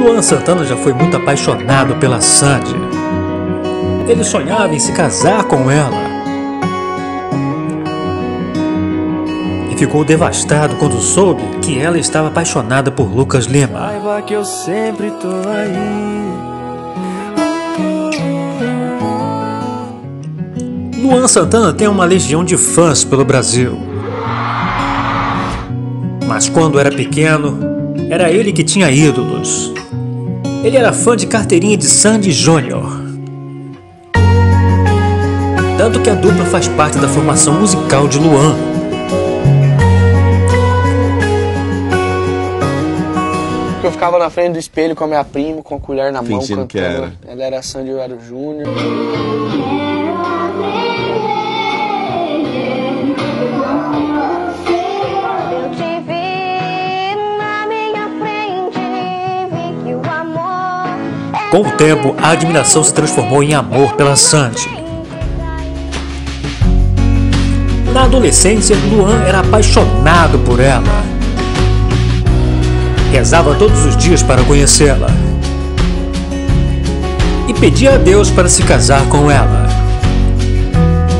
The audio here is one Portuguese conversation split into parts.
Luan Santana já foi muito apaixonado pela Sandy. Ele sonhava em se casar com ela. E ficou devastado quando soube que ela estava apaixonada por Lucas Lima. Saiba que eu sempre tô aí. Luan Santana tem uma legião de fãs pelo Brasil. Mas quando era pequeno, era ele que tinha ídolos. Ele era fã de carteirinha de Sandy Júnior. Tanto que a dupla faz parte da formação musical de Luan. Eu ficava na frente do espelho com a minha prima, com a colher na mão, Fingindo cantando. que era. Ela era a Sandy, eu era o Júnior. Com o tempo, a admiração se transformou em amor pela Sandy. Na adolescência, Luan era apaixonado por ela. Rezava todos os dias para conhecê-la. E pedia a Deus para se casar com ela.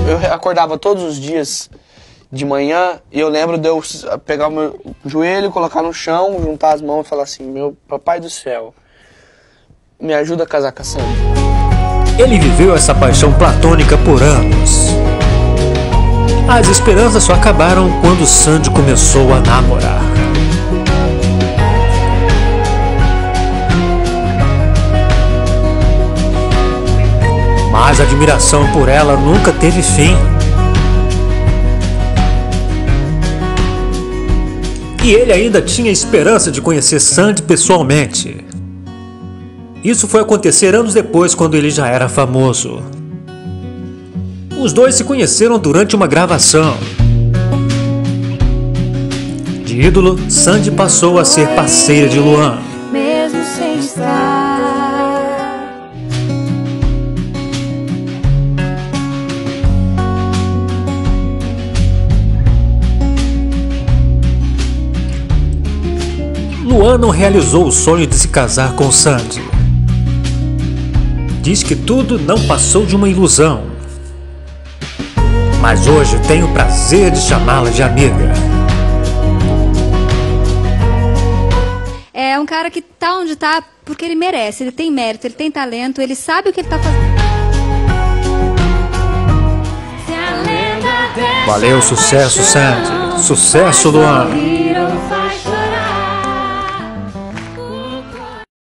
Eu acordava todos os dias de manhã e eu lembro de eu pegar o meu joelho, colocar no chão, juntar as mãos e falar assim: Meu papai do céu, me ajuda a casar com a Sandy. Ele viveu essa paixão platônica por anos. As esperanças só acabaram quando Sandy começou a namorar. Mas a admiração por ela nunca teve fim. E ele ainda tinha esperança de conhecer Sandy pessoalmente. Isso foi acontecer anos depois, quando ele já era famoso. Os dois se conheceram durante uma gravação. De ídolo, Sandy passou a ser parceira de Luan. mesmo sem estar. Luan não realizou o sonho de se casar com Sandy. Diz que tudo não passou de uma ilusão. Mas hoje tenho o prazer de chamá-la de amiga. É um cara que tá onde tá porque ele merece, ele tem mérito, ele tem talento, ele sabe o que ele tá fazendo. Valeu, sucesso, Sandy. Sucesso, Luan.